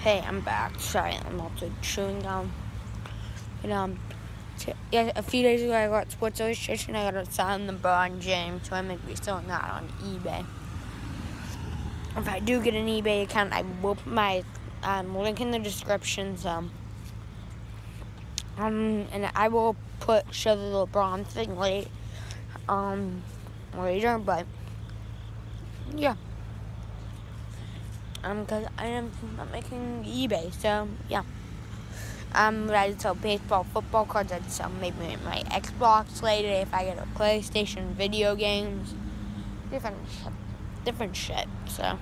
Hey, I'm back. Sorry, I'm also chewing gum. And, um, t- yeah, a few days ago I got Sports Illustration. I got a sign the LeBron James, so I might be selling that on eBay. If I do get an eBay account, I will put my um, link in the description. Um, um, and I will put show the LeBron thing late, um, later. But yeah um, because I am not making eBay, so yeah. I'm ready to sell baseball, football cards. I'd sell maybe my Xbox later if I get a PlayStation, video games, different, different shit. So.